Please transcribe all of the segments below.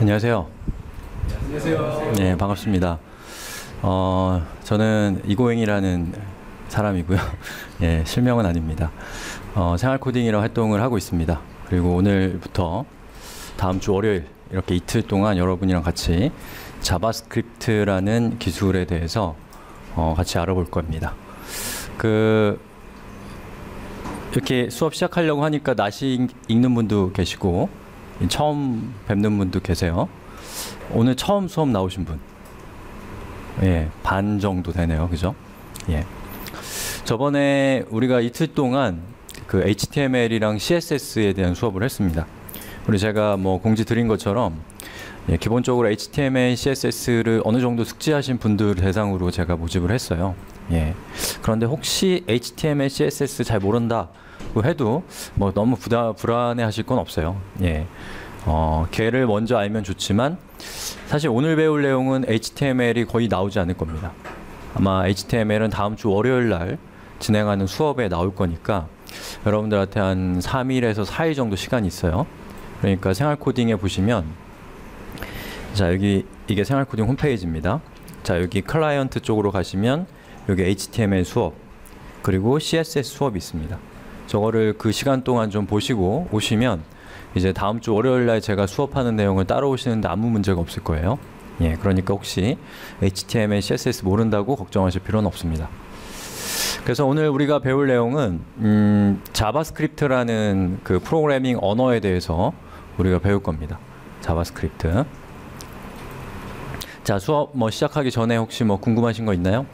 안녕하세요. 안녕하세요. 네, 반갑습니다. 어, 저는 이고잉이라는 사람이고요. 예, 실명은 아닙니다. 어, 생활 코딩이라 활동을 하고 있습니다. 그리고 오늘부터 다음 주 월요일 이렇게 이틀 동안 여러분이랑 같이 자바스크립트라는 기술에 대해서 어, 같이 알아볼 겁니다. 그 이렇게 수업 시작하려고 하니까 낯이 익는 분도 계시고 처음 뵙는 분도 계세요. 오늘 처음 수업 나오신 분. 예, 반 정도 되네요. 그죠? 예. 저번에 우리가 이틀 동안 그 HTML이랑 CSS에 대한 수업을 했습니다. 그리고 제가 뭐 공지 드린 것처럼 예, 기본적으로 HTML, CSS를 어느 정도 숙지하신 분들 대상으로 제가 모집을 했어요. 예. 그런데 혹시 HTML, CSS 잘 모른다고 해도 뭐 너무 부다, 불안해하실 건 없어요. 예. 어, 걔를 먼저 알면 좋지만 사실 오늘 배울 내용은 HTML이 거의 나오지 않을 겁니다. 아마 HTML은 다음 주 월요일 날 진행하는 수업에 나올 거니까 여러분들한테 한 3일에서 4일 정도 시간이 있어요. 그러니까 생활 코딩에 보시면 자 여기 이게 생활 코딩 홈페이지입니다. 자 여기 클라이언트 쪽으로 가시면 여기 HTML 수업 그리고 CSS 수업이 있습니다. 저거를 그 시간 동안 좀 보시고 오시면 이제 다음 주 월요일 날 제가 수업하는 내용을 따라오시는데 아무 문제가 없을 거예요. 예, 그러니까 혹시 HTML, CSS 모른다고 걱정하실 필요는 없습니다. 그래서 오늘 우리가 배울 내용은 음, 자바스크립트라는 그 프로그래밍 언어에 대해서 우리가 배울 겁니다. 자바스크립트. 자, 수업 뭐 시작하기 전에 혹시 뭐 궁금하신 거 있나요?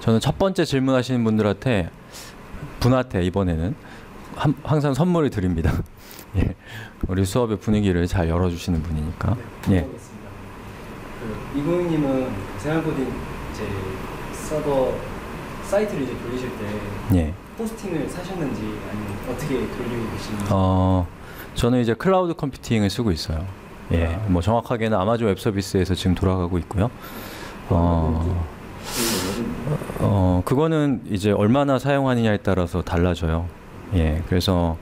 저는 첫 번째 질문하시는 분들한테 분한테 이번에는 한, 항상 선물을 드립니다. 예, 우리 수업의 분위기를 잘 열어주시는 분이니까. 예. 물어보겠습니다. 그 이고영님은 생활코딩 이제 서버 사이트를 이제 돌리실 때 예. 호스팅을 사셨는지 아니면 어떻게 돌리고 계시는지 어, 저는 이제 클라우드 컴퓨팅을 쓰고 있어요. 예, 뭐 정확하게는 아마존 웹 서비스에서 지금 돌아가고 있고요. 어, 어, 그거는 이제 얼마나 사용하느냐에 따라서 달라져요. 예, 그래서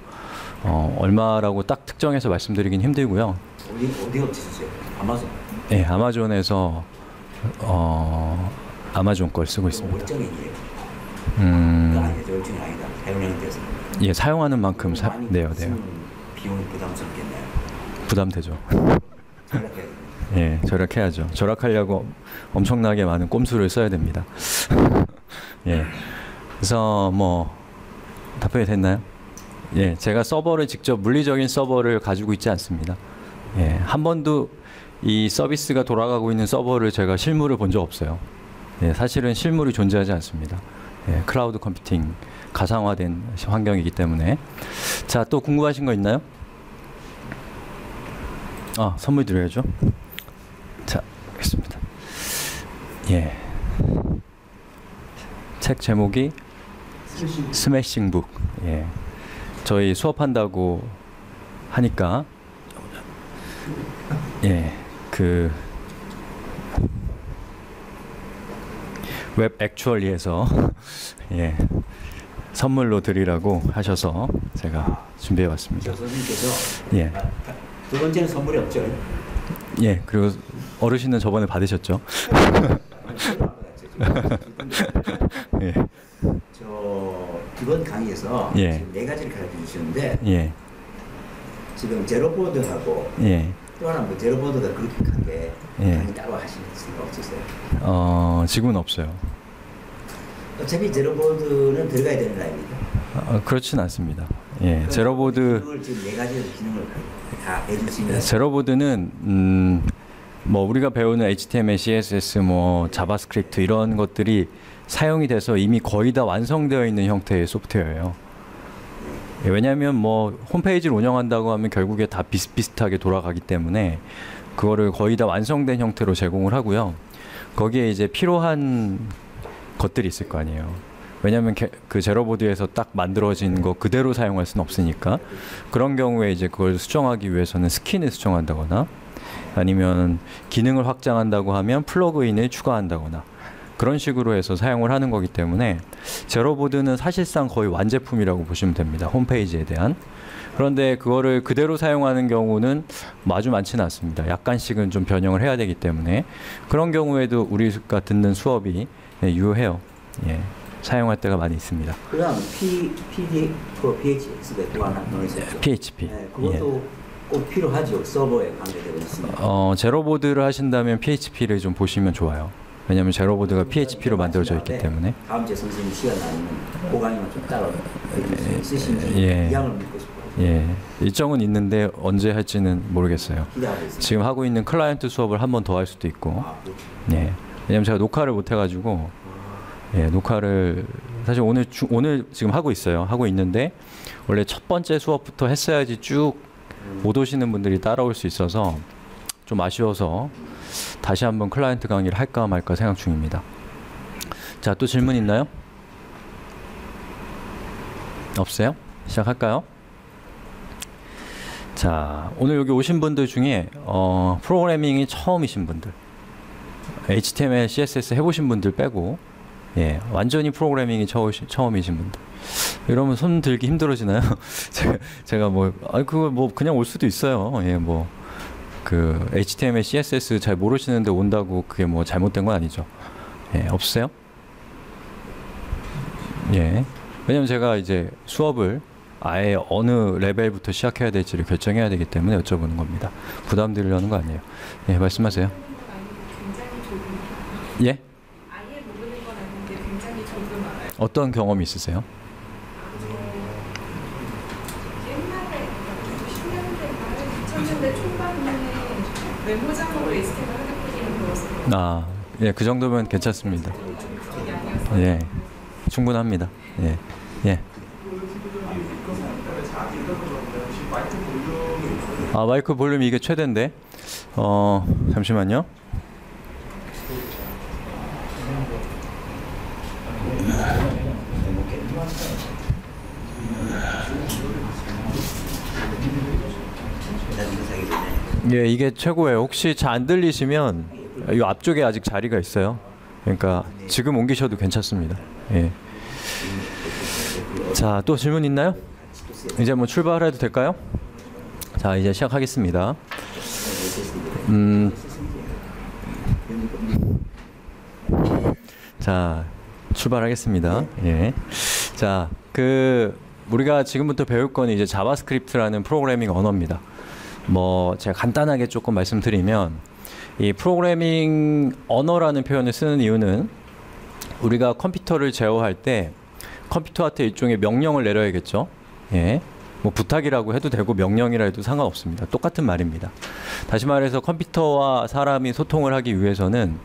어, 얼마라고 딱 특정해서 말씀드리긴 힘들고요. 어디 어디 업체 쓰세요? 아마존. 예, 아마존에서 어, 아마존 걸 쓰고 있습니다. 월정액이에요. 음, 아니에요. 월정이 아니다. 사용량에 대해서. 예, 사용하는 만큼 사, 내요, 내요. 쓰면 비용이 부담스럽겠네요. 부담되죠. 예, 절약해야죠. 절약하려고 엄청나게 많은 꼼수를 써야 됩니다. 예. 그래서 뭐 답변이 됐나요? 예, 제가 서버를 직접 물리적인 서버를 가지고 있지 않습니다. 예, 한 번도 이 서비스가 돌아가고 있는 서버를 제가 실물을 본 적 없어요. 예, 사실은 실물이 존재하지 않습니다. 예, 클라우드 컴퓨팅 가상화된 환경이기 때문에 자, 또 궁금하신 거 있나요? 아, 선물 드려야죠. 자, 알겠습니다. 예. 책 제목이 스매싱 북. 예. 저희 수업한다고 하니까 예. 그 웹 액추얼리에서 예. 선물로 드리라고 하셔서 제가 준비해 왔습니다. 선생님께서 예. 아, 두 번째는 선물이 없죠. 예. 그리고 어르신은 저번에 받으셨죠? 예. 저 강의에서 예. 지금 네 가지를 가르쳐 주시는데 예. 지금 제로보드하고 예. 또 하나 뭐 제로보드가 그렇게 크게 예. 강의 따로 하시는 생각 없으세요? 어, 지금은 없어요. 어차피 제로보드는 들어가야 되는 라인이죠. 어, 그렇진 않습니다. 예, 제로보드 그걸 지금 네 제로보드는 음, 뭐 우리가 배우는 HTML, CSS, 뭐 자바스크립트 이런 것들이 사용이 돼서 이미 거의 다 완성되어 있는 형태의 소프트웨어예요. 예, 왜냐하면 뭐 홈페이지를 운영한다고 하면 결국에 다 비슷비슷하게 돌아가기 때문에 그거를 거의 다 완성된 형태로 제공을 하고요. 거기에 이제 필요한 것들이 있을 거 아니에요. 왜냐하면 게- 그 제로보드에서 딱 만들어진 거 그대로 사용할 수는 없으니까 그런 경우에 이제 그걸 수정하기 위해서는 스킨을 수정한다거나 아니면 기능을 확장한다고 하면 플러그인을 추가한다거나 그런 식으로 해서 사용을 하는 거기 때문에 제로보드는 사실상 거의 완제품이라고 보시면 됩니다. 홈페이지에 대한. 그런데 그거를 그대로 사용하는 경우는 뭐 아주 많지는 않습니다. 약간씩은 좀 변형을 해야 되기 때문에 그런 경우에도 우리가 듣는 수업이 예, 유효해요. 예, 사용할 때가 많이 있습니다. 그다음 P, PD, 그 하나 더 있었죠. PHP. 네, 그것도 꼭 필요하죠. 서버에 관계되고 있습니다. 어, 제로보드를 하신다면 PHP를 좀 보시면 좋아요. 왜냐하면 제로보드가 PHP로 만들어져 있기 네. 때문에. 다음 주에 선생님 시간 나면 보강이만 좀 따로 있으신지 예. 이양을 묻고 싶어요. 예, 일정은 있는데 언제 할지는 모르겠어요. 지금 하고 있는 클라이언트 수업을 한 번 더 할 수도 있고. 아. 예. 왜냐면 제가 녹화를 못 해가지고 예, 녹화를 사실 오늘 주, 오늘 지금 하고 있어요. 하고 있는데 원래 첫 번째 수업부터 했어야지 쭉 못 오시는 분들이 따라올 수 있어서 좀 아쉬워서 다시 한번 클라이언트 강의를 할까 말까 생각 중입니다. 자, 또 질문 있나요? 없어요? 시작할까요? 자, 오늘 여기 오신 분들 중에 어, 프로그래밍이 처음이신 분들 HTML, CSS 해보신 분들 빼고 예, 완전히 프로그래밍이 처우시, 처음이신 분들 이러면 손 들기 힘들어지나요? 제가, 제가 뭐 아니 그거 뭐 그냥 올 수도 있어요. 예, 뭐 그 HTML, CSS 잘 모르시는데 온다고 그게 뭐 잘못된 건 아니죠. 예, 없으세요? 예. 왜냐면 제가 이제 수업을 아예 어느 레벨부터 시작해야 될지를 결정해야 되기 때문에 여쭤보는 겁니다. 부담 드리려는 거 아니에요. 예, 말씀하세요. 예? 어떤 경험이 있으세요? 옛날에 90년대, 2000년대 초반에 메모장으로 HTML 하드코딩을 배웠어요. 아, 예, 그 정도면 괜찮습니다. 예, 충분합니다. 예, 예. 아, 마이크 볼륨이 이게 최대인데. 어, 잠시만요. 예, 이게 최고예요. 혹시 잘 안 들리시면 이 앞쪽에 아직 자리가 있어요. 그러니까 지금 옮기셔도 괜찮습니다. 예. 자, 또 질문 있나요? 이제 뭐 출발해도 될까요? 자, 이제 시작하겠습니다. 음, 자, 출발하겠습니다. 예. 자, 그 우리가 지금부터 배울 건 이제 자바스크립트라는 프로그래밍 언어입니다. 뭐 제가 간단하게 조금 말씀드리면 이 프로그래밍 언어라는 표현을 쓰는 이유는 우리가 컴퓨터를 제어할 때 컴퓨터한테 일종의 명령을 내려야겠죠. 예. 뭐 부탁이라고 해도 되고 명령이라 해도 상관없습니다. 똑같은 말입니다. 다시 말해서 컴퓨터와 사람이 소통을 하기 위해서는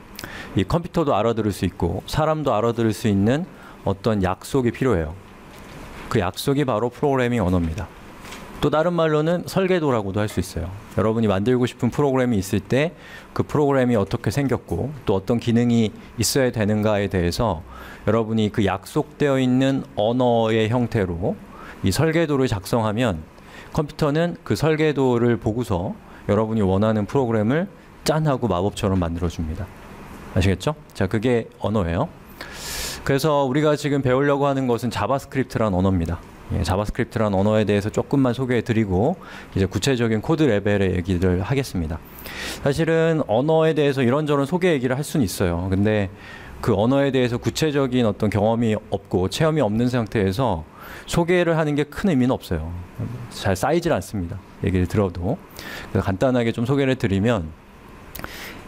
이 컴퓨터도 알아들을 수 있고 사람도 알아들을 수 있는 어떤 약속이 필요해요. 그 약속이 바로 프로그래밍 언어입니다. 또 다른 말로는 설계도라고도 할 수 있어요. 여러분이 만들고 싶은 프로그램이 있을 때 그 프로그램이 어떻게 생겼고 또 어떤 기능이 있어야 되는가에 대해서 여러분이 그 약속되어 있는 언어의 형태로 이 설계도를 작성하면 컴퓨터는 그 설계도를 보고서 여러분이 원하는 프로그램을 짠 하고 마법처럼 만들어 줍니다. 아시겠죠? 자, 그게 언어예요. 그래서 우리가 지금 배우려고 하는 것은 자바스크립트란 언어입니다. 예, 자바스크립트란 언어에 대해서 조금만 소개해 드리고 이제 구체적인 코드 레벨의 얘기를 하겠습니다. 사실은 언어에 대해서 이런저런 소개 얘기를 할 수는 있어요. 근데 그 언어에 대해서 구체적인 어떤 경험이 없고 체험이 없는 상태에서 소개를 하는 게 큰 의미는 없어요. 잘 쌓이질 않습니다. 얘기를 들어도. 그래서 간단하게 좀 소개를 드리면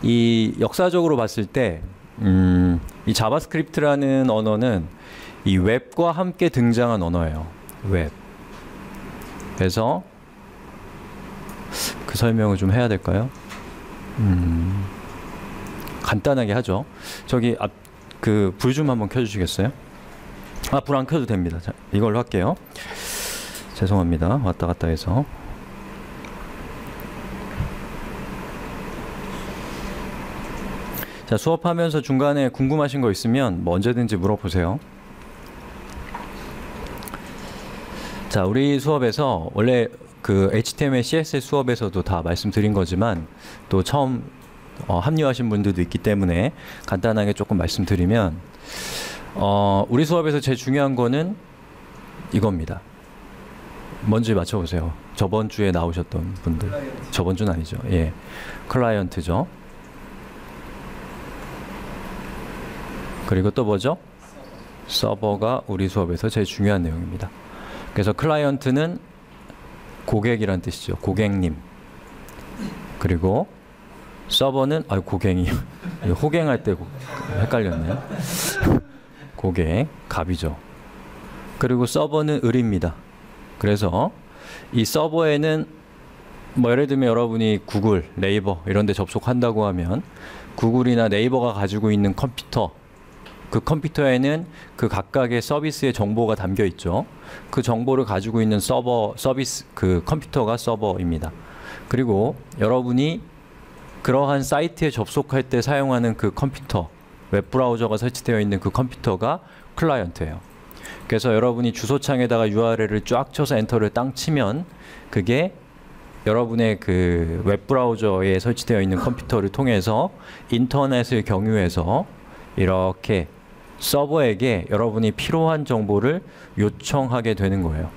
이 역사적으로 봤을 때, 음, 이 자바스크립트라는 언어는 이 웹과 함께 등장한 언어예요. 웹. 그래서 그 설명을 좀 해야 될까요? 음, 간단하게 하죠. 저기 앞 그 불 좀 한번 켜주시겠어요? 아, 불 안 켜도 됩니다. 자, 이걸로 할게요. 죄송합니다. 왔다 갔다 해서. 자, 수업하면서 중간에 궁금하신 거 있으면 뭐 언제든지 물어보세요. 자, 우리 수업에서 원래 그 HTML, CSS 수업에서도 다 말씀드린 거지만 또 처음 어, 합류하신 분들도 있기 때문에 간단하게 조금 말씀드리면 어, 우리 수업에서 제일 중요한 거는 이겁니다. 뭔지 맞춰보세요. 저번 주에 나오셨던 분들. 클라이언트. 저번 주는 아니죠. 예. 클라이언트죠. 그리고 또 뭐죠? 서버가 우리 수업에서 제일 중요한 내용입니다. 그래서 클라이언트는 고객이란 뜻이죠. 고객님. 그리고 서버는 아 고객이 호갱할 때 고- 헷갈렸네요. 고객 갑이죠. 그리고 서버는 을입니다. 그래서 이 서버에는 뭐 예를 들면 여러분이 구글, 네이버 이런 데 접속한다고 하면 구글이나 네이버가 가지고 있는 컴퓨터 그 컴퓨터에는 그 각각의 서비스의 정보가 담겨 있죠. 그 정보를 가지고 있는 서버 서비스 그 컴퓨터가 서버입니다. 그리고 여러분이 그러한 사이트에 접속할 때 사용하는 그 컴퓨터 웹 브라우저가 설치되어 있는 그 컴퓨터가 클라이언트예요. 그래서 여러분이 주소창에다가 URL을 쫙 쳐서 엔터를 땅 치면 그게 여러분의 그 웹브라우저에 설치되어 있는 컴퓨터를 통해서 인터넷을 경유해서 이렇게 서버에게 여러분이 필요한 정보를 요청하게 되는 거예요.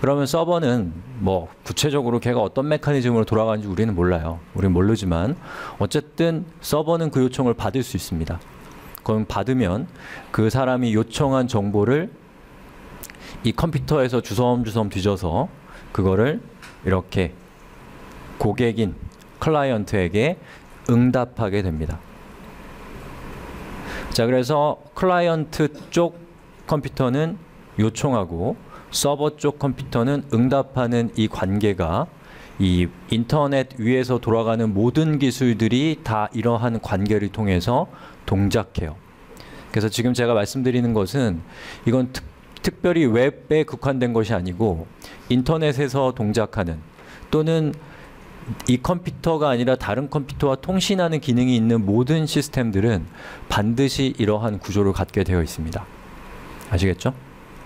그러면 서버는 뭐 구체적으로 걔가 어떤 메커니즘으로 돌아가는지 우리는 몰라요. 우리는 모르지만 어쨌든 서버는 그 요청을 받을 수 있습니다. 그럼 받으면 그 사람이 요청한 정보를 이 컴퓨터에서 주섬주섬 뒤져서 그거를 이렇게 고객인 클라이언트에게 응답하게 됩니다. 자, 그래서 클라이언트 쪽 컴퓨터는 요청하고 서버 쪽 컴퓨터는 응답하는 이 관계가 이 인터넷 위에서 돌아가는 모든 기술들이 다 이러한 관계를 통해서 동작해요. 그래서 지금 제가 말씀드리는 것은 이건 특, 특별히 웹에 국한된 것이 아니고 인터넷에서 동작하는 또는 이 컴퓨터가 아니라 다른 컴퓨터와 통신하는 기능이 있는 모든 시스템들은 반드시 이러한 구조를 갖게 되어 있습니다. 아시겠죠?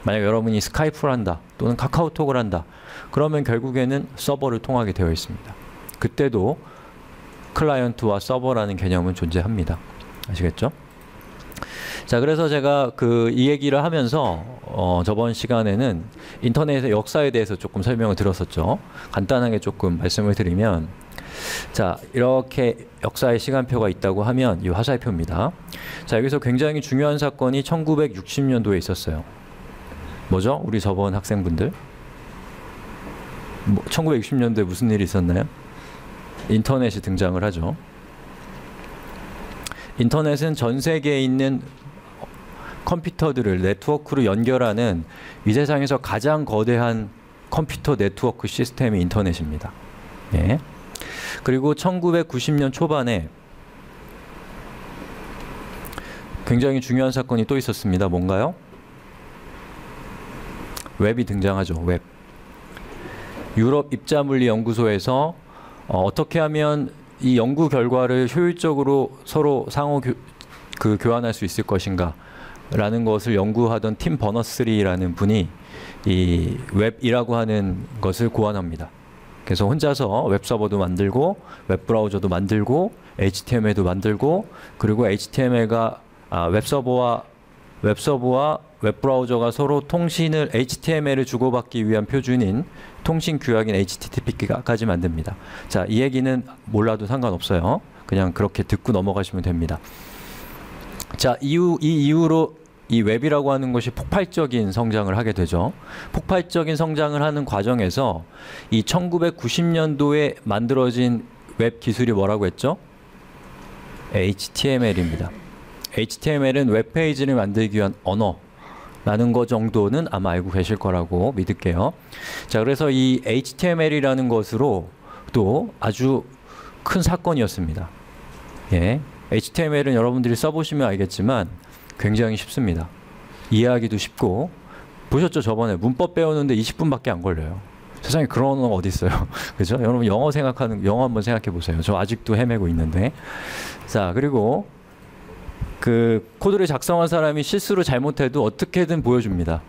만약 여러분이 스카이프를 한다 또는 카카오톡을 한다 그러면 결국에는 서버를 통하게 되어 있습니다. 그때도 클라이언트와 서버라는 개념은 존재합니다. 아시겠죠? 자, 그래서 제가 그 이 얘기를 하면서 어, 저번 시간에는 인터넷의 역사에 대해서 조금 설명을 드렸었죠. 간단하게 조금 말씀을 드리면 자, 이렇게 역사의 시간표가 있다고 하면 이 화살표입니다. 자, 여기서 굉장히 중요한 사건이 1960년도에 있었어요. 뭐죠? 우리 저번 학생분들? 뭐, 1960년도에 무슨 일이 있었나요? 인터넷이 등장을 하죠. 인터넷은 전 세계에 있는 컴퓨터들을 네트워크로 연결하는 이 세상에서 가장 거대한 컴퓨터 네트워크 시스템이 인터넷입니다. 예. 그리고 1990년 초반에 굉장히 중요한 사건이 또 있었습니다. 뭔가요? 웹이 등장하죠. 웹. 유럽 입자물리 연구소에서 어, 어떻게 하면 이 연구 결과를 효율적으로 서로 상호 교, 그 교환할 수 있을 것인가 라는 것을 연구하던 팀 버너스리라는 분이 이 웹이라고 하는 것을 고안합니다. 그래서 혼자서 웹 서버도 만들고 웹 브라우저도 만들고 HTML도 만들고 그리고 HTML가 아, 웹 서버와 웹 서버와 웹 브라우저가 서로 통신을 HTML을 주고받기 위한 표준인 통신 규약인 HTTP까지 만듭니다. 자, 이 얘기는 몰라도 상관없어요. 그냥 그렇게 듣고 넘어가시면 됩니다. 자, 이후 이 이후로 이 웹이라고 하는 것이 폭발적인 성장을 하게 되죠. 폭발적인 성장을 하는 과정에서 이 1990년도에 만들어진 웹 기술이 뭐라고 했죠? HTML입니다. HTML은 웹페이지를 만들기 위한 언어 라는 것 정도는 아마 알고 계실 거라고 믿을게요. 자, 그래서 이 HTML이라는 것으로 또 아주 큰 사건이었습니다. 예. HTML은 여러분들이 써보시면 알겠지만 굉장히 쉽습니다. 이해하기도 쉽고 보셨죠 저번에 문법 배우는데 20분밖에 안 걸려요. 세상에 그런 언어 어디 있어요? 그죠? 여러분 영어 생각하는 영어 한번 생각해 보세요. 저 아직도 헤매고 있는데. 자 그리고 그 코드를 작성한 사람이 실수를 잘못해도 어떻게든 보여줍니다.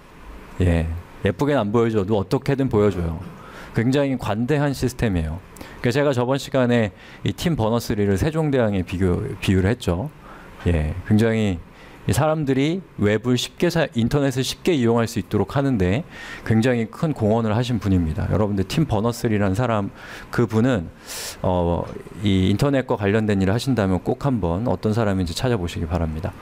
예, 예쁘게는 안 보여줘도 어떻게든 보여줘요. 굉장히 관대한 시스템이에요. 그래서 제가 저번 시간에 이 팀 버너스리를 세종대왕에 비교 비유를 했죠. 예, 굉장히 이 사람들이 웹을 쉽게 사, 인터넷을 쉽게 이용할 수 있도록 하는데 굉장히 큰 공헌을 하신 분입니다. 여러분들 팀 버너스리라는 사람 그 분은 어, 이 인터넷과 관련된 일을 하신다면 꼭 한번 어떤 사람인지 찾아보시기 바랍니다.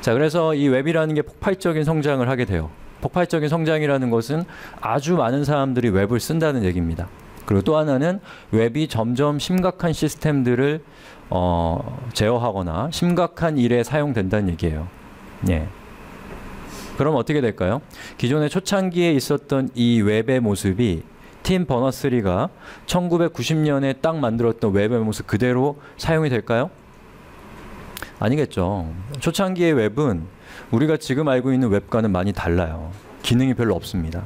자, 그래서 이 웹이라는 게 폭발적인 성장을 하게 돼요. 폭발적인 성장이라는 것은 아주 많은 사람들이 웹을 쓴다는 얘기입니다. 그리고 또 하나는 웹이 점점 심각한 시스템들을 어, 제어하거나 심각한 일에 사용된다는 얘기예요. 예. 그럼 어떻게 될까요? 기존의 초창기에 있었던 이 웹의 모습이 팀 버너스리가 1990년에 딱 만들었던 웹의 모습 그대로 사용이 될까요? 아니겠죠. 초창기의 웹은 우리가 지금 알고 있는 웹과는 많이 달라요. 기능이 별로 없습니다.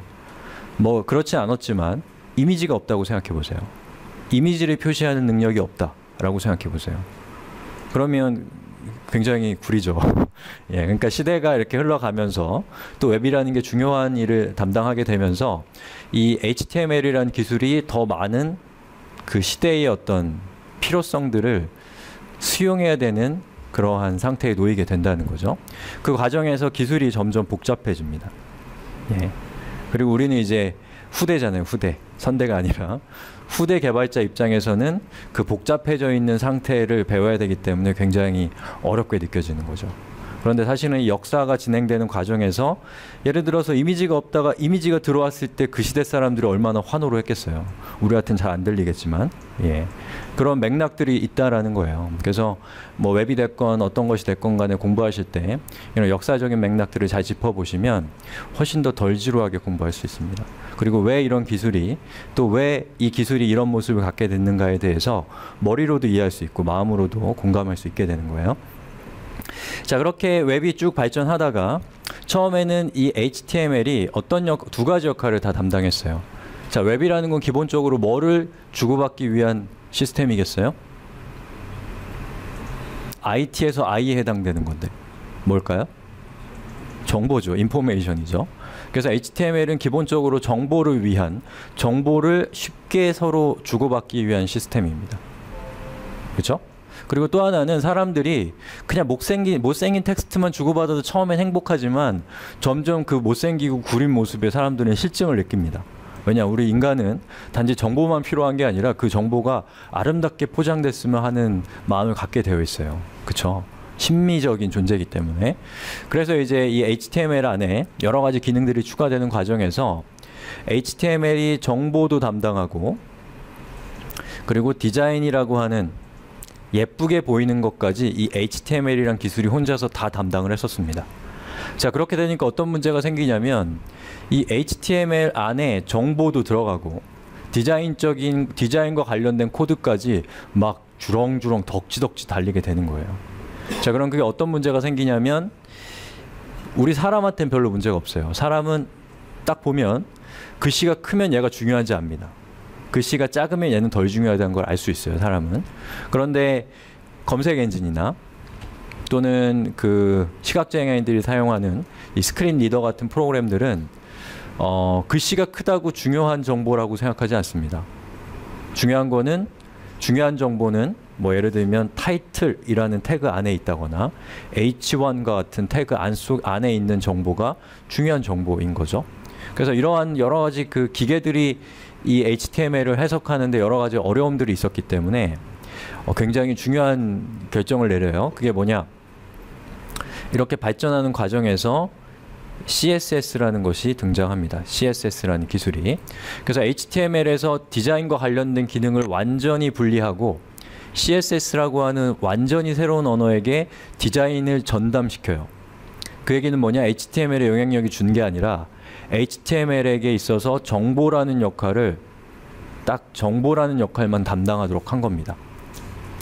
뭐 그렇지 않았지만 이미지가 없다고 생각해 보세요. 이미지를 표시하는 능력이 없다라고 생각해 보세요. 그러면 굉장히 구리죠. 예, 그러니까 시대가 이렇게 흘러가면서 또 웹이라는 게 중요한 일을 담당하게 되면서 이 HTML이라는 기술이 더 많은 그 시대의 어떤 필요성들을 수용해야 되는 그러한 상태에 놓이게 된다는 거죠. 그 과정에서 기술이 점점 복잡해집니다. 예. 그리고 우리는 이제 후대잖아요, 후대. 선대가 아니라 후대 개발자 입장에서는 그 복잡해져 있는 상태를 배워야 되기 때문에 굉장히 어렵게 느껴지는 거죠. 그런데 사실은 이 역사가 진행되는 과정에서 예를 들어서 이미지가 없다가 이미지가 들어왔을 때 그 시대 사람들이 얼마나 환호를 했겠어요. 우리 같은 잘 안 들리겠지만 예. 그런 맥락들이 있다라는 거예요. 그래서 뭐 웹이 됐건 어떤 것이 됐건 간에 공부하실 때 이런 역사적인 맥락들을 잘 짚어보시면 훨씬 더 덜 지루하게 공부할 수 있습니다. 그리고 왜 이런 기술이 또 왜 이 기술이 이런 모습을 갖게 됐는가에 대해서 머리로도 이해할 수 있고 마음으로도 공감할 수 있게 되는 거예요. 자 그렇게 웹이 쭉 발전하다가 처음에는 이 HTML이 어떤 역, 두 가지 역할을 다 담당했어요. 자 웹이라는 건 기본적으로 뭐를 주고받기 위한 시스템이겠어요? IT에서 I에 해당되는 건데 뭘까요? 정보죠. 인포메이션이죠. 그래서 HTML은 기본적으로 정보를 위한 정보를 쉽게 서로 주고받기 위한 시스템입니다. 그렇죠? 그리고 또 하나는 사람들이 그냥 못생긴 못생긴 텍스트만 주고받아도 처음엔 행복하지만 점점 그 못생기고 구린 모습에 사람들은 실증을 느낍니다. 왜냐 우리 인간은 단지 정보만 필요한 게 아니라 그 정보가 아름답게 포장됐으면 하는 마음을 갖게 되어 있어요. 그렇죠? 심미적인 존재이기 때문에 그래서 이제 이 HTML 안에 여러 가지 기능들이 추가되는 과정에서 HTML이 정보도 담당하고 그리고 디자인이라고 하는 예쁘게 보이는 것까지 이 HTML이란 기술이 혼자서 다 담당을 했었습니다. 자 그렇게 되니까 어떤 문제가 생기냐면 이 HTML 안에 정보도 들어가고 디자인적인 디자인과 관련된 코드까지 막 주렁주렁 덕지덕지 달리게 되는 거예요. 자 그럼 그게 어떤 문제가 생기냐면 우리 사람한테는 별로 문제가 없어요. 사람은 딱 보면 글씨가 크면 얘가 중요한지 압니다. 글씨가 작으면 얘는 덜 중요하다는 걸 알 수 있어요. 사람은. 그런데 검색 엔진이나 또는 그 시각장애인들이 사용하는 이 screen reader 같은 프로그램들은 어, 글씨가 크다고 중요한 정보라고 생각하지 않습니다. 중요한 거는 중요한 정보는 뭐 예를 들면 타이틀이라는 태그 안에 있다거나 H1과 같은 태그 안 속 안에 있는 정보가 중요한 정보인 거죠. 그래서 이러한 여러 가지 그 기계들이 이 HTML을 해석하는데 여러 가지 어려움들이 있었기 때문에 어, 굉장히 중요한 결정을 내려요. 그게 뭐냐? 이렇게 발전하는 과정에서 CSS라는 것이 등장합니다. CSS라는 기술이. 그래서 HTML에서 디자인과 관련된 기능을 완전히 분리하고 CSS라고 하는 완전히 새로운 언어에게 디자인을 전담시켜요. 그 얘기는 뭐냐? HTML의 영향력이 준 게 아니라 HTML에게 있어서 정보라는 역할을 딱 정보라는 역할만 담당하도록 한 겁니다.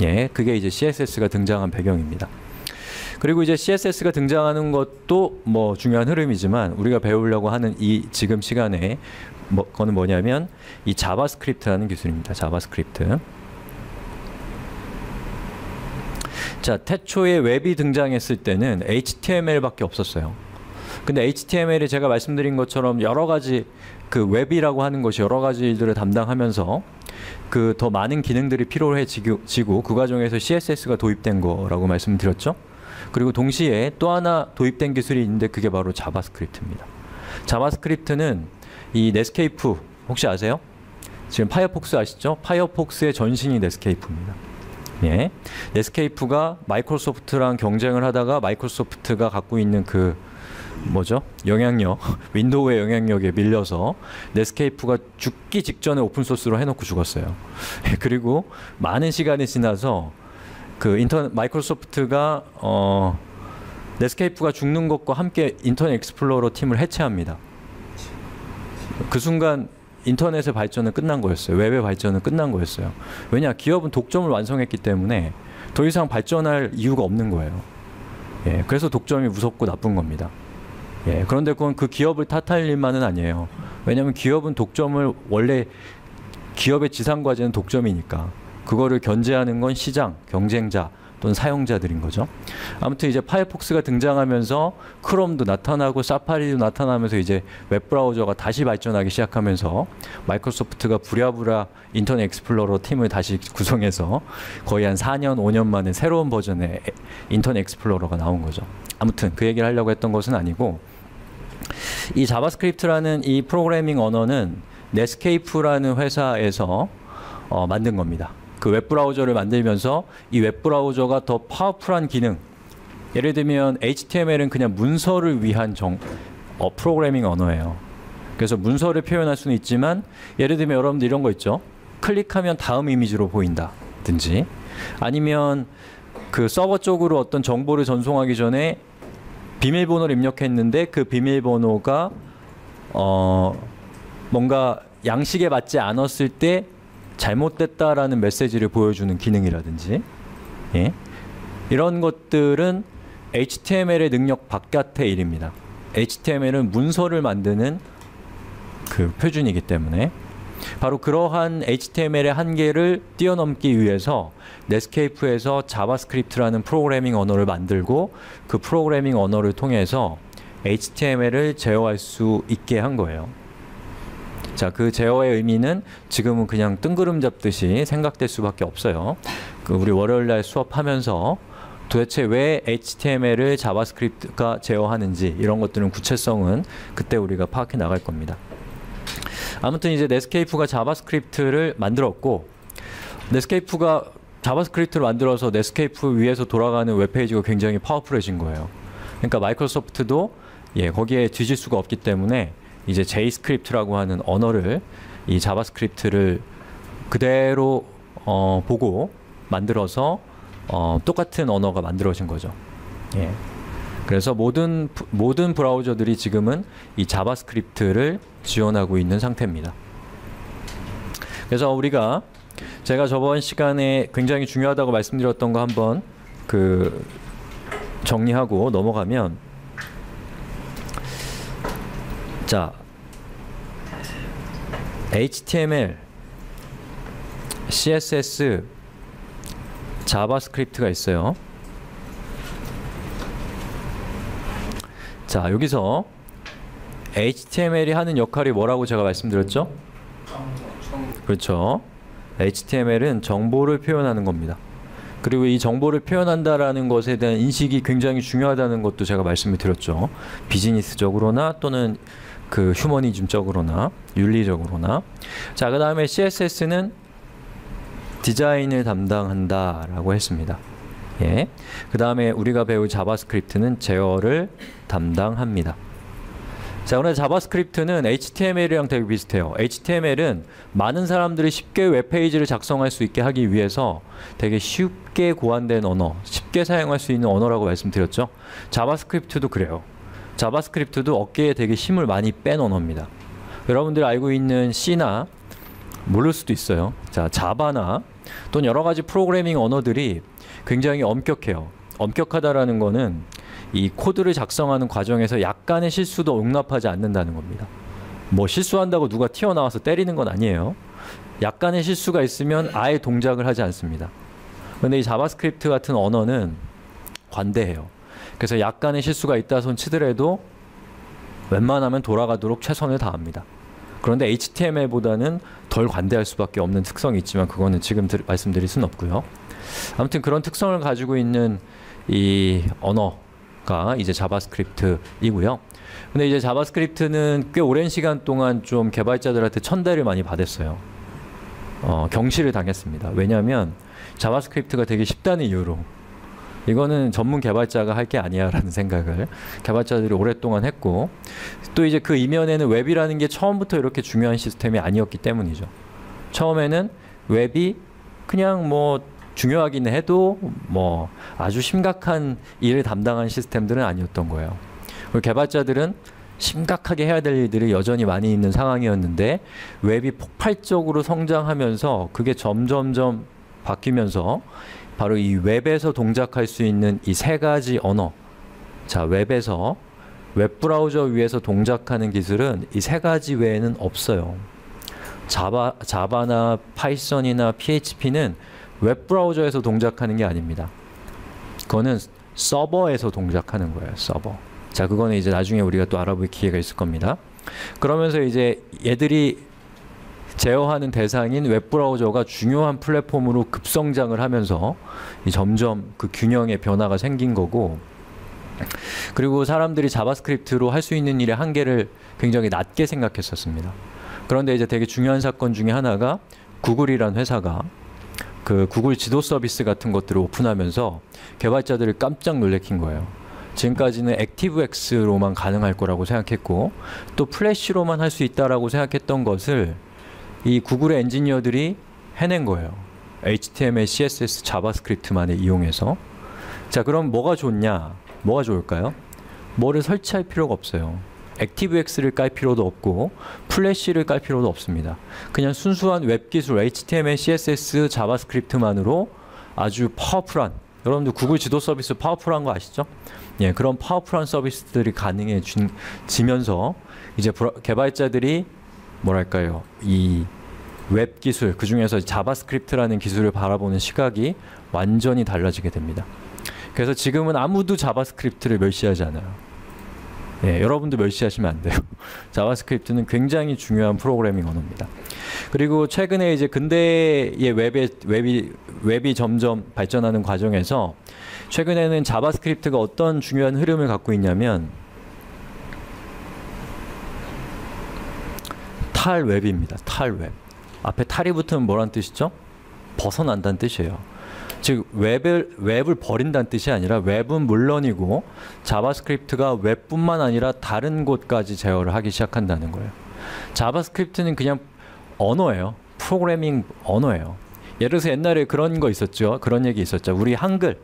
예, 그게 이제 CSS가 등장한 배경입니다. 그리고 이제 CSS가 등장하는 것도 뭐 중요한 흐름이지만 우리가 배우려고 하는 이 지금 시간에 뭐 거는 뭐냐면 이 자바스크립트라는 기술입니다. 자바스크립트. 자, 태초에 웹이 등장했을 때는 HTML밖에 없었어요. 근데 HTML이 제가 말씀드린 것처럼 여러 가지 그 웹이라고 하는 것이 여러 가지들을 담당하면서 그 더 많은 기능들이 필요해지고 그 과정에서 CSS가 도입된 거라고 말씀드렸죠. 그리고 동시에 또 하나 도입된 기술이 있는데 그게 바로 자바스크립트입니다. 자바스크립트는 이 넷스케이프 혹시 아세요? 지금 파이어폭스 아시죠? 파이어폭스의 전신이 넷스케이프입니다. 예. 넷스케이프가 마이크로소프트랑 경쟁을 하다가 마이크로소프트가 갖고 있는 그 뭐죠? 영향력, 윈도우의 영향력에 밀려서 넷스케이프가 죽기 직전에 open source로 해놓고 죽었어요. 그리고 많은 시간이 지나서 그 인터넷 마이크로소프트가 어 넷스케이프가 죽는 것과 함께 인터넷 익스플로러 팀을 해체합니다. 그 순간 인터넷의 발전은 끝난 거였어요. 웹의 발전은 끝난 거였어요. 왜냐 기업은 독점을 완성했기 때문에 더 이상 발전할 이유가 없는 거예요. 예, 그래서 독점이 무섭고 나쁜 겁니다. 예, 그런데 그건 그 기업을 탓할 일만은 아니에요. 왜냐하면 기업은 독점을 원래 기업의 지상 과제는 독점이니까 그거를 견제하는 건 시장, 경쟁자 또는 사용자들인 거죠. 아무튼 이제 파이어폭스가 등장하면서 크롬도 나타나고 사파리도 나타나면서 이제 웹 브라우저가 다시 발전하기 시작하면서 마이크로소프트가 부랴부랴 인터넷 익스플로러 팀을 다시 구성해서 거의 한 4년, 5년 만에 새로운 버전의 인터넷 익스플로러가 나온 거죠. 아무튼 그 얘기를 하려고 했던 것은 아니고 이 자바스크립트라는 이 프로그래밍 언어는 넷스케이프라는 회사에서 어, 만든 겁니다. 그 웹브라우저를 만들면서 이 웹브라우저가 더 powerful한 기능 예를 들면 HTML은 그냥 문서를 위한 정, 어, 프로그래밍 언어예요. 그래서 문서를 표현할 수는 있지만 예를 들면 여러분들 이런 거 있죠. 클릭하면 다음 이미지로 보인다든지 아니면 그 서버 쪽으로 어떤 정보를 전송하기 전에 비밀번호를 입력했는데 그 비밀번호가 어 뭔가 양식에 맞지 않았을 때 잘못됐다라는 메시지를 보여주는 기능이라든지 예? 이런 것들은 HTML의 능력 바깥의 일입니다. HTML은 문서를 만드는 그 표준이기 때문에 바로 그러한 HTML의 한계를 뛰어넘기 위해서 넷스케이프에서 자바스크립트라는 프로그래밍 언어를 만들고 그 프로그래밍 언어를 통해서 HTML을 제어할 수 있게 한 거예요. 자, 그 제어의 의미는 지금은 그냥 뜬구름 잡듯이 생각될 수밖에 없어요. 그 우리 월요일 날 수업하면서 도대체 왜 HTML을 자바스크립트가 제어하는지 이런 것들은 구체성은 그때 우리가 파악해 나갈 겁니다. 아무튼 이제 넷스케이프가 자바스크립트를 만들었고 넷스케이프가 자바스크립트를 만들어서 넷스케이프 위에서 돌아가는 웹페이지가 굉장히 powerful해진 거예요. 그러니까 마이크로소프트도 예, 거기에 뒤질 수가 없기 때문에 이제 제이스크립트라고 하는 언어를 이 자바스크립트를 그대로 어, 보고 만들어서 어, 똑같은 언어가 만들어진 거죠. 예. 그래서 모든 부- 모든 브라우저들이 지금은 이 자바스크립트를 지원하고 있는 상태입니다. 그래서 우리가 제가 저번 시간에 굉장히 중요하다고 말씀드렸던 거 한번 그 정리하고 넘어가면 자 HTML, CSS, 자바스크립트가 있어요. 자 여기서 HTML이 하는 역할이 뭐라고 제가 말씀드렸죠? 그렇죠. HTML은 정보를 표현하는 겁니다. 그리고 이 정보를 표현한다라는 것에 대한 인식이 굉장히 중요하다는 것도 제가 말씀을 드렸죠. 비즈니스적으로나 또는 그 휴머니즘적으로나 윤리적으로나. 자, 그 다음에 CSS는 디자인을 담당한다라고 했습니다. 예. 그 다음에 우리가 배울 자바스크립트는 제어를 담당합니다. 자, 그런데 자바스크립트는 HTML이랑 되게 비슷해요. HTML은 많은 사람들이 쉽게 웹페이지를 작성할 수 있게 하기 위해서 되게 쉽게 고안된 언어, 쉽게 사용할 수 있는 언어라고 말씀드렸죠. 자바스크립트도 그래요. 자바스크립트도 어깨에 되게 힘을 많이 뺀 언어입니다. 여러분들이 알고 있는 C나 모를 수도 있어요. 자, 자바나 또는 여러 가지 프로그래밍 언어들이 굉장히 엄격해요. 엄격하다라는 거는 이 코드를 작성하는 과정에서 약간의 실수도 용납하지 않는다는 겁니다. 뭐 실수한다고 누가 튀어나와서 때리는 건 아니에요. 약간의 실수가 있으면 아예 동작을 하지 않습니다. 근데 이 자바스크립트 같은 언어는 관대해요. 그래서 약간의 실수가 있다 손 치더라도 웬만하면 돌아가도록 최선을 다합니다. 그런데 HTML보다는 덜 관대할 수밖에 없는 특성이 있지만 그거는 지금 들, 말씀드릴 수는 없고요. 아무튼 그런 특성을 가지고 있는 이 언어 가 이제 자바스크립트이고요. 근데 이제 자바스크립트는 꽤 오랜 시간 동안 좀 개발자들한테 천대를 많이 받았어요. 어, 경시를 당했습니다. 왜냐하면 자바스크립트가 되게 쉽다는 이유로 이거는 전문 개발자가 할 게 아니야라는 생각을 개발자들이 오랫동안 했고 또 이제 그 이면에는 웹이라는 게 처음부터 이렇게 중요한 시스템이 아니었기 때문이죠. 처음에는 웹이 그냥 뭐 중요하긴 해도 뭐 아주 심각한 일을 담당한 시스템들은 아니었던 거예요. 개발자들은 심각하게 해야 될 일들이 여전히 많이 있는 상황이었는데 웹이 폭발적으로 성장하면서 그게 점점점 바뀌면서 바로 이 웹에서 동작할 수 있는 이 세 가지 언어. 자, 웹에서 웹 브라우저 위에서 동작하는 기술은 이 세 가지 외에는 없어요. 자바, 자바나 파이썬이나 PHP는 웹 브라우저에서 동작하는 게 아닙니다. 그거는 서버에서 동작하는 거예요. 서버. 자, 그거는 이제 나중에 우리가 또 알아볼 기회가 있을 겁니다. 그러면서 이제 얘들이 제어하는 대상인 웹브라우저가 중요한 플랫폼으로 급성장을 하면서 이 점점 그 균형의 변화가 생긴 거고 그리고 사람들이 자바스크립트로 할 수 있는 일의 한계를 굉장히 낮게 생각했었습니다. 그런데 이제 되게 중요한 사건 중에 하나가 구글이란 회사가 그 구글 지도 서비스 같은 것들을 오픈하면서 개발자들을 깜짝 놀래킨 거예요. 지금까지는 액티브엑스로만 가능할 거라고 생각했고 또 플래시로만 할 수 있다라고 생각했던 것을 이 구글의 엔지니어들이 해낸 거예요. HTML, CSS, 자바스크립트만을 이용해서. 자, 그럼 뭐가 좋냐? 뭐가 좋을까요? 뭐를 설치할 필요가 없어요. 액티브엑스를 깔 필요도 없고 플래시를 깔 필요도 없습니다. 그냥 순수한 웹 기술 HTML, CSS, 자바스크립트만으로 아주 powerful한 여러분들 구글 지도 서비스 powerful한 거 아시죠? 예, 그런 powerful한 서비스들이 가능해지면서 이제 개발자들이 뭐랄까요 이 웹 기술 그 중에서 자바스크립트라는 기술을 바라보는 시각이 완전히 달라지게 됩니다. 그래서 지금은 아무도 자바스크립트를 멸시하지 않아요. 예, 여러분도 멸시하시면 안 돼요. 자바스크립트는 굉장히 중요한 프로그래밍 언어입니다. 그리고 최근에 이제 근대의 웹에 웹이 웹이 점점 발전하는 과정에서 최근에는 자바스크립트가 어떤 중요한 흐름을 갖고 있냐면 탈웹입니다. 탈웹. 앞에 탈이 붙으면 뭐란 뜻이죠? 벗어난다는 뜻이에요. 즉 웹을 웹을 버린다는 뜻이 아니라 웹은 물론이고 자바스크립트가 웹뿐만 아니라 다른 곳까지 제어를 하기 시작한다는 거예요. 자바스크립트는 그냥 언어예요. 프로그래밍 언어예요. 예를 들어서 옛날에 그런 거 있었죠. 그런 얘기 있었죠. 우리 한글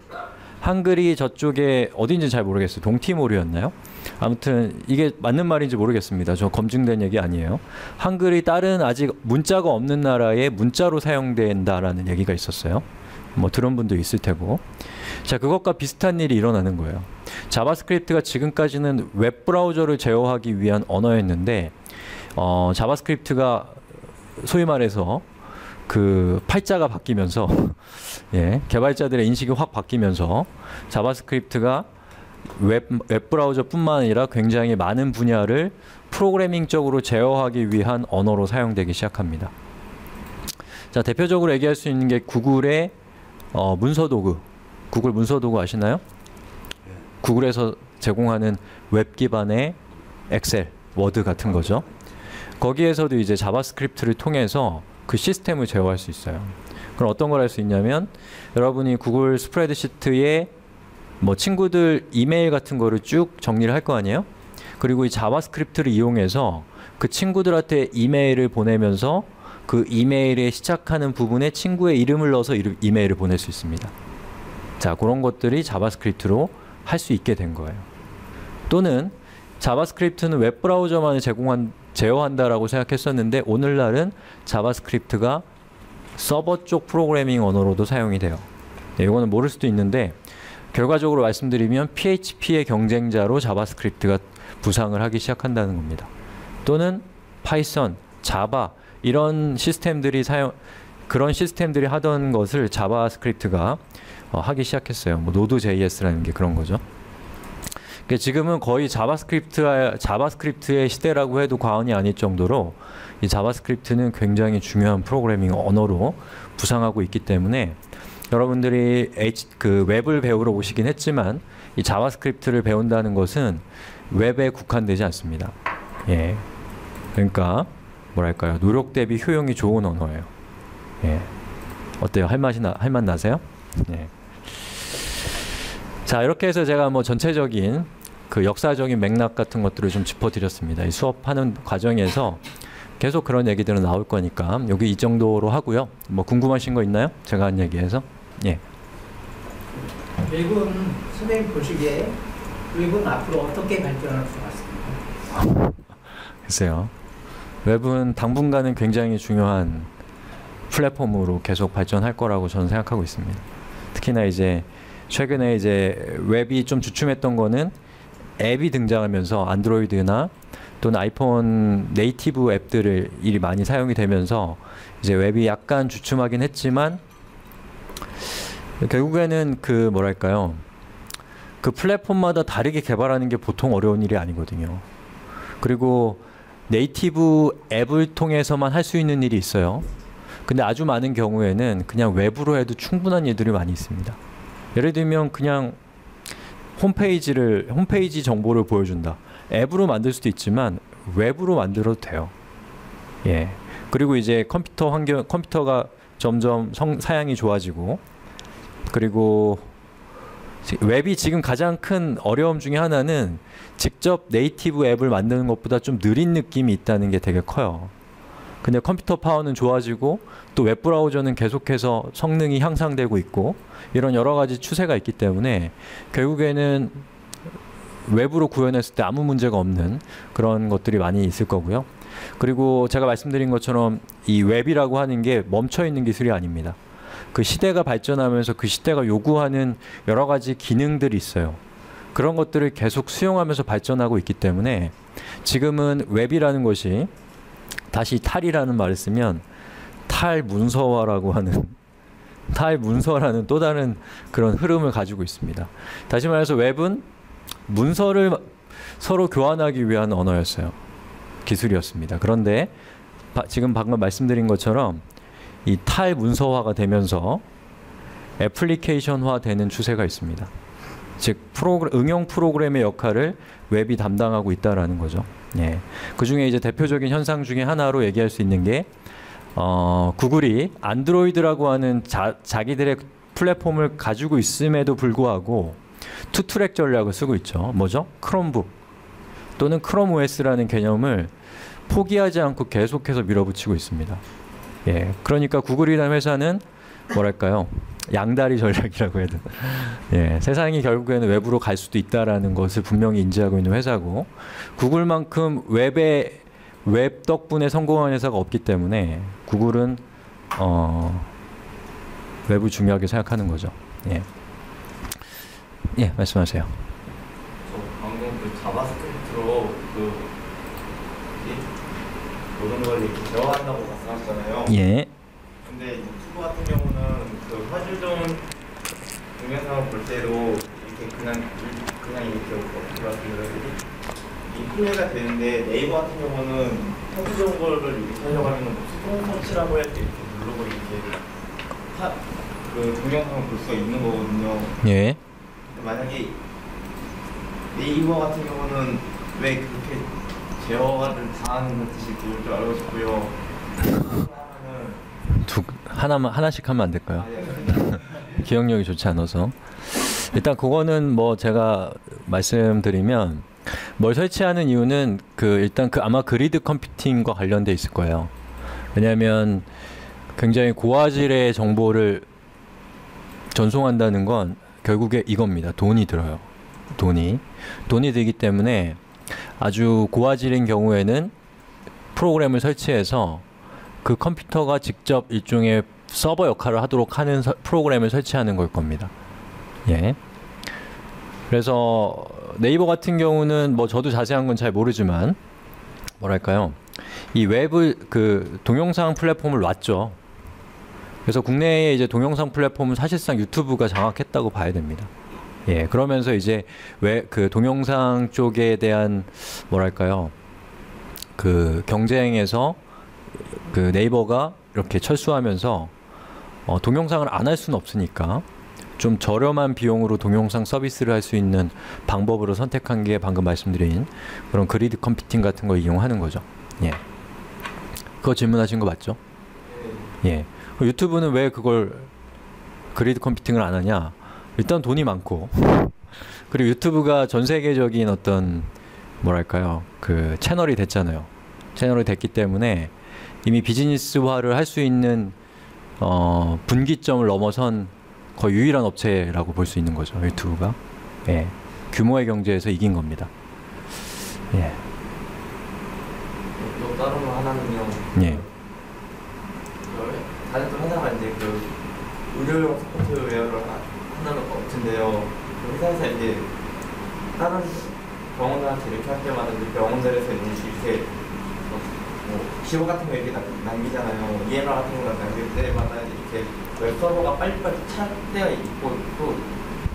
한글이 저쪽에 어딘지 잘 모르겠어요. 동티모르였나요? 아무튼 이게 맞는 말인지 모르겠습니다. 저 검증된 얘기 아니에요. 한글이 다른 아직 문자가 없는 나라에 문자로 사용된다라는 얘기가 있었어요. 뭐 들은 분도 있을 테고. 자, 그것과 비슷한 일이 일어나는 거예요. 자바스크립트가 지금까지는 웹 브라우저를 제어하기 위한 언어였는데 어, 자바스크립트가 소위 말해서 그 팔자가 바뀌면서 예, 개발자들의 인식이 확 바뀌면서 자바스크립트가 웹, 웹 브라우저뿐만 아니라 굉장히 많은 분야를 프로그래밍적으로 제어하기 위한 언어로 사용되기 시작합니다. 자, 대표적으로 얘기할 수 있는 게 구글의 어, 문서 도구. 구글 문서 도구 아시나요? 구글에서 제공하는 웹 기반의 엑셀, 워드 같은 거죠. 거기에서도 이제 자바스크립트를 통해서 그 시스템을 제어할 수 있어요. 그럼 어떤 걸 할 수 있냐면 여러분이 구글 스프레드시트에 뭐 친구들 이메일 같은 거를 쭉 정리를 할 거 아니에요? 그리고 이 자바스크립트를 이용해서 그 친구들한테 이메일을 보내면서 그 이메일에 시작하는 부분에 친구의 이름을 넣어서 이메일을 보낼 수 있습니다. 자, 그런 것들이 자바스크립트로 할 수 있게 된 거예요. 또는 자바스크립트는 웹 브라우저만을 제공한 제어한다라고 생각했었는데 오늘날은 자바스크립트가 서버 쪽 프로그래밍 언어로도 사용이 돼요. 네, 이거는 모를 수도 있는데 결과적으로 말씀드리면 PHP의 경쟁자로 자바스크립트가 부상을 하기 시작한다는 겁니다. 또는 파이썬, 자바 이런 시스템들이 사용 그런 시스템들이 하던 것을 자바스크립트가 어, 하기 시작했어요. 뭐 Node.js라는 게 그런 거죠. 그러니까 지금은 거의 자바스크립트 자바스크립트의 시대라고 해도 과언이 아닐 정도로 이 자바스크립트는 굉장히 중요한 프로그래밍 언어로 부상하고 있기 때문에 여러분들이 H, 그 웹을 배우러 오시긴 했지만 이 자바스크립트를 배운다는 것은 웹에 국한되지 않습니다. 예. 그러니까 뭐랄까요? 노력 대비 효용이 좋은 언어예요. 예. 어때요? 할 맛이 나, 할맛 나세요? 예. 자, 이렇게 해서 제가 뭐 전체적인 그 역사적인 맥락 같은 것들을 좀 짚어드렸습니다. 이 수업하는 과정에서 계속 그런 얘기들은 나올 거니까 여기 이 정도로 하고요. 뭐 궁금하신 거 있나요? 제가 한 얘기에서? 예. 웹은 선생님 보시기에 웹은 앞으로 어떻게 발전할 것 같습니까? 글쎄요. 웹은 당분간은 굉장히 중요한 플랫폼으로 계속 발전할 거라고 저는 생각하고 있습니다. 특히나 이제 최근에 이제 웹이 좀 주춤했던 거는 앱이 등장하면서 안드로이드나 또는 아이폰 native 앱들을 일이 많이 사용이 되면서 이제 웹이 약간 주춤하긴 했지만 결국에는 그 뭐랄까요 그 플랫폼마다 다르게 개발하는 게 보통 어려운 일이 아니거든요. 그리고 native 앱을 통해서만 할 수 있는 일이 있어요. 근데 아주 많은 경우에는 그냥 웹으로 해도 충분한 일들이 많이 있습니다. 예를 들면 그냥 홈페이지를 홈페이지 정보를 보여준다. 앱으로 만들 수도 있지만 웹으로 만들어도 돼요. 예. 그리고 이제 컴퓨터 환경 컴퓨터가 점점 성, 사양이 좋아지고 그리고 지- 웹이 지금 가장 큰 어려움 중에 하나는 직접 native 앱을 만드는 것보다 좀 느린 느낌이 있다는 게 되게 커요. 근데 컴퓨터 파워는 좋아지고 또 웹브라우저는 계속해서 성능이 향상되고 있고 이런 여러 가지 추세가 있기 때문에 결국에는 웹으로 구현했을 때 아무 문제가 없는 그런 것들이 많이 있을 거고요. 그리고 제가 말씀드린 것처럼 이 웹이라고 하는 게 멈춰 있는 기술이 아닙니다. 그 시대가 발전하면서 그 시대가 요구하는 여러 가지 기능들이 있어요. 그런 것들을 계속 수용하면서 발전하고 있기 때문에 지금은 웹이라는 것이 다시 탈이라는 말을 쓰면 탈문서화라고 하는 탈문서라는 또 다른 그런 흐름을 가지고 있습니다. 다시 말해서 웹은 문서를 서로 교환하기 위한 언어였어요. 기술이었습니다. 그런데 바- 지금 방금 말씀드린 것처럼 이 탈문서화가 되면서 애플리케이션화 되는 추세가 있습니다. 즉 프로그램, 응용 프로그램의 역할을 웹이 담당하고 있다라는 거죠. 예. 그 중에 이제 대표적인 현상 중에 하나로 얘기할 수 있는 게 어, 구글이 안드로이드라고 하는 자, 자기들의 플랫폼을 가지고 있음에도 불구하고 투트랙 전략을 쓰고 있죠. 뭐죠? 크롬북 또는 크롬 OS라는 개념을 포기하지 않고 계속해서 밀어붙이고 있습니다. 예, 그러니까 구글이라는 회사는 뭐랄까요? 양다리 전략이라고 해야 되나? 예, 세상이 결국에는 웹으로 갈 수도 있다라는 것을 분명히 인지하고 있는 회사고 구글만큼 웹에 웹 덕분에 성공한 회사가 없기 때문에 구글은 어, 웹을 중요하게 생각하는 거죠. 예, 예, 말씀하세요. 저 방금 그 자바스크립트로 그 이- 모든 걸 이렇게 제어한다고 말씀하셨잖아요. 예, 근데 유튜브 같은 경우는 그 화질 좋은 동영상을 볼 때도 이렇게 그냥 일- 그냥 이렇게 어떻게 말씀드려야지 이 플레이가 되는데 네이버 같은 경우는 화질 좋은 거를 이렇게 하려고 하면 수동 설치라고 할때 이렇게 누르고 이렇게 하, 그 동영상을 볼 수가 있는 거거든요. 예. 만약에 네이버 같은 경우는 왜 그렇게 제어를 다 하는 뜻이 그걸 줄 알고 싶고요. 하나만 하나씩 하면 안 될까요? 기억력이 좋지 않아서 일단 그거는 뭐 제가 말씀드리면 뭘 설치하는 이유는 그 일단 그 아마 그리드 컴퓨팅과 관련돼 있을 거예요. 왜냐하면 굉장히 고화질의 정보를 전송한다는 건 결국에 이겁니다. 돈이 들어요. 돈이 돈이 들기 때문에 아주 고화질인 경우에는 프로그램을 설치해서 그 컴퓨터가 직접 일종의 서버 역할을 하도록 하는 서- 프로그램을 설치하는 걸 겁니다. 예. 그래서 네이버 같은 경우는 뭐 저도 자세한 건 잘 모르지만 뭐랄까요? 이 웹을 그 동영상 플랫폼을 놨죠. 그래서 국내에 이제 동영상 플랫폼은 사실상 유튜브가 장악했다고 봐야 됩니다. 예, 그러면서 이제 왜 그 동영상 쪽에 대한 뭐랄까요? 그 경쟁에서 그 네이버가 이렇게 철수하면서 어, 동영상을 안 할 수는 없으니까 좀 저렴한 비용으로 동영상 서비스를 할 수 있는 방법으로 선택한 게 방금 말씀드린 그런 그리드 컴퓨팅 같은 걸 이용하는 거죠. 예. 그거 질문하신 거 맞죠? 예. 그 유튜브는 왜 그걸 그리드 컴퓨팅을 안 하냐? 일단 돈이 많고 그리고 유튜브가 전 세계적인 어떤 뭐랄까요 그 채널이 됐잖아요. 채널이 됐기 때문에 이미 비즈니스화를 할 수 있는 어, 분기점을 넘어선 거의 유일한 업체라고 볼 수 있는 거죠 유튜브가. 예. 규모의 경제에서 이긴 겁니다. 예. 또 다른 거 하나는요. 예. 그 다른 또 하나가 이제 그 의료용 소프트웨어를 하- 하나는 업체인데요. 그 회사에서 이제 다른 병원들한테 이렇게 할 때마다 이제 병원들에서 이제 이렇게 뭐, 뭐 기호 같은 거 이렇게 남- 남기잖아요. EMR 같은 거 남길 때마다 이렇게 웹 서버가 빨리빨리 찰 때가 있고 또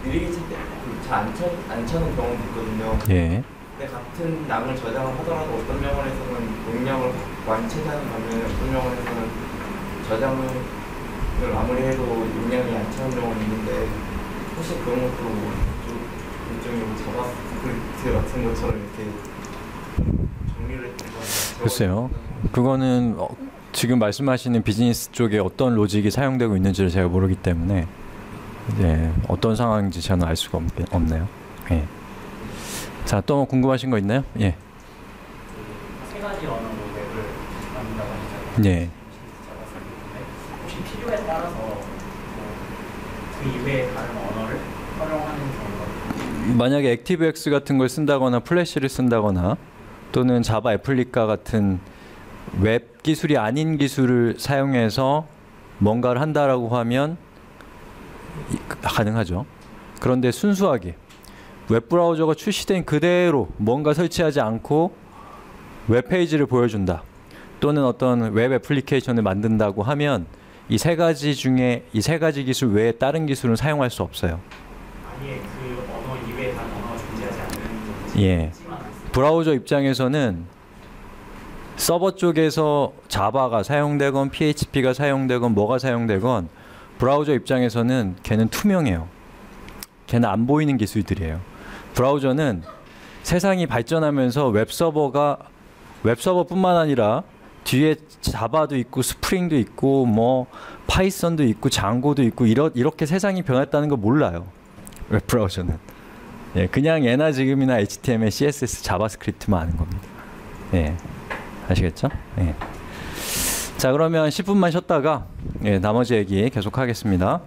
느리게 찰 때 잘 안 안 차는 경우도 있거든요. 예. 근데 같은 양을 저장을 하더라도 어떤 병원에서는 용량을 차지하는 반면에 어떤 병원에서는 저장을 아무리 해도 용량이 안 차는 경우는 있는데 혹시 그런 것도 좀 일종의 뭐 자바스크립트 같은 것처럼 이렇게 정리를 해서 글쎄요. 그거는 어, 지금 말씀하시는 비즈니스 쪽에 어떤 로직이 사용되고 있는지를 제가 모르기 때문에 예, 어떤 상황인지 저는 알 수가 없, 없네요. 예. 자, 또 궁금하신 거 있나요? 예. 세 가지 언어로 웹을 만든다고 하셨잖아요. 예. 혹시 필요에 따라서 뭐 그 이외에 다른 언어를 활용하는 경우가 만약에 액티브엑스 같은 걸 쓴다거나 플래시를 쓴다거나 또는 자바 applet 같은 웹 기술이 아닌 기술을 사용해서 뭔가를 한다라고 하면 이- 가능하죠. 그런데 순수하게 웹 브라우저가 출시된 그대로 뭔가 설치하지 않고 웹 페이지를 보여준다. 또는 어떤 웹 애플리케이션을 만든다고 하면 이 세 가지 중에 이 세 가지 기술 외에 다른 기술은 사용할 수 없어요. 아예 그 언어 이외에 다른 언어가 존재하지 않는 예. 브라우저 입장에서는 서버 쪽에서 자바가 사용되건 PHP가 사용되건 뭐가 사용되건 브라우저 입장에서는 걔는 투명해요. 걔는 안 보이는 기술들이에요. 브라우저는 세상이 발전하면서 웹 서버가 웹 서버뿐만 아니라 뒤에 자바도 있고 스프링도 있고 뭐 파이썬도 있고 장고도 있고 이러, 이렇게 세상이 변했다는 걸 몰라요. 웹 브라우저는. 예, 그냥 예나 지금이나 HTML, CSS, 자바스크립트만 아는 겁니다. 예, 아시겠죠? 예. 자, 그러면 10분만 쉬었다가 예, 나머지 얘기 계속 하겠습니다.